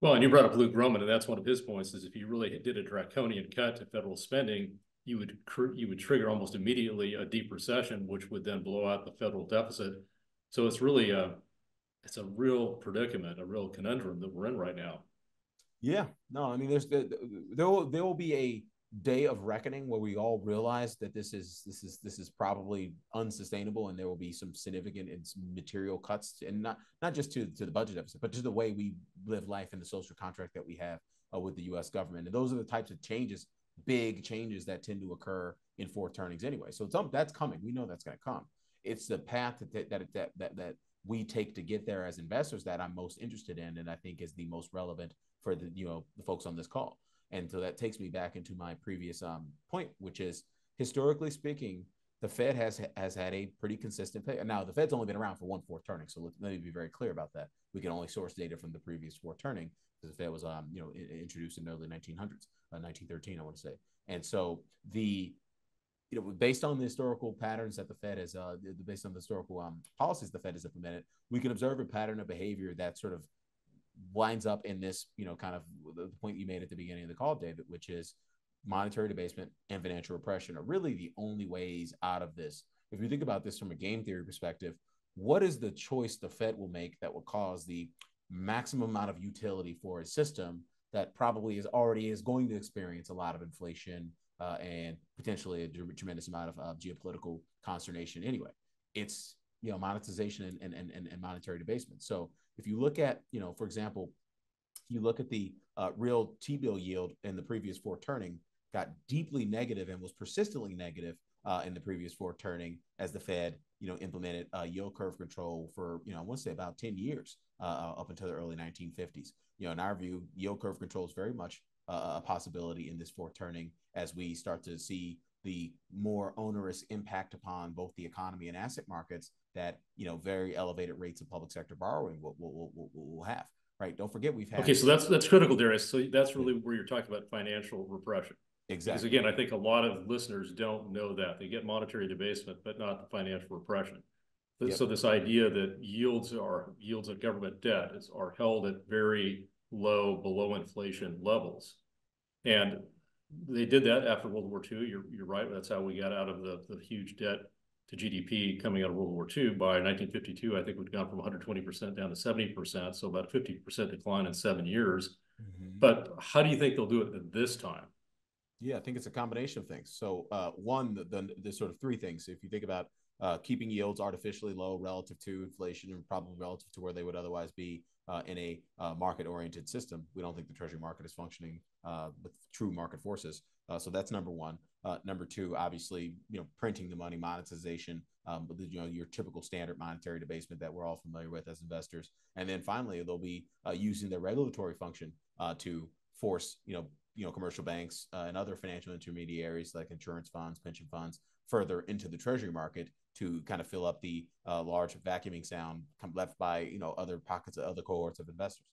Well, and you brought up Luke Gromen, and that's one of his points is if you really did a draconian cut to federal spending, you would you would trigger almost immediately a deep recession, which would then blow out the federal deficit. So it's really a it's a real predicament, a real conundrum that we're in right now. Yeah, no, I mean, there's there will there will be a day of reckoning where we all realize that this is this is this is probably unsustainable and there will be some significant and material cuts and not not just to to the budget deficit but to the way we live life and the social contract that we have uh, with the US government. And those are the types of changes big changes that tend to occur in four turnings anyway. So some, that's coming. We know that's going to come. It's the path that that, that that that we take to get there as investors that I'm most interested in and I think is the most relevant for the you know the folks on this call and so that takes me back into my previous um, point, which is historically speaking, the Fed has has had a pretty consistent pay. Now the Fed's only been around for one fourth turning, so let, let me be very clear about that. We can only source data from the previous fourth turning because the Fed was um you know introduced in the early 1900s, uh, 1913 I want to say, and so the you know based on the historical patterns that the Fed has uh based on the historical um policies the Fed has implemented, we can observe a pattern of behavior that sort of winds up in this, you know, kind of the point you made at the beginning of the call, David, which is monetary debasement and financial repression are really the only ways out of this. If you think about this from a game theory perspective, what is the choice the Fed will make that will cause the maximum amount of utility for a system that probably is already is going to experience a lot of inflation uh, and potentially a tremendous amount of uh, geopolitical consternation anyway? It's you know monetization and, and, and, and monetary debasement. So if you look at, you know, for example, you look at the uh, real T-bill yield in the previous four turning got deeply negative and was persistently negative uh, in the previous four turning as the Fed, you know, implemented uh, yield curve control for, you know, I want to say about 10 years uh, uh, up until the early 1950s. You know, in our view, yield curve control is very much uh, a possibility in this fourth turning as we start to see the more onerous impact upon both the economy and asset markets that you know very elevated rates of public sector borrowing will will, will, will have right? Don't forget we've had okay so that's that's critical darius. So that's really where you're talking about financial repression. Exactly. because again i think a lot of listeners don't know that. They get monetary debasement but not the financial repression. Yep. so this idea that yields are yields of government debt is, are held at very low below inflation levels. And they did that after World War II. You're, you're right. That's how we got out of the, the huge debt to GDP coming out of World War II. By 1952, I think we'd gone from 120% down to 70%, so about a 50% decline in seven years. Mm-hmm. But how do you think they'll do it this time? Yeah, I think it's a combination of things. So, uh, one, the, the, the, sort of three things. If you think about uh, keeping yields artificially low relative to inflation and probably relative to where they would otherwise be uh, in a uh, market-oriented system. We don't think the treasury market is functioning uh, with true market forces. Uh, so that's number one. Number two, obviously, you know, printing the money, monetization, um, you know, your typical standard monetary debasement that we're all familiar with as investors. And then finally, they'll be using their regulatory function to force, you know, you know, commercial banks and other financial intermediaries like insurance funds, pension funds, further into the treasury market to kind of fill up the uh, large vacuuming sound left by you know other pockets of other cohorts of investors.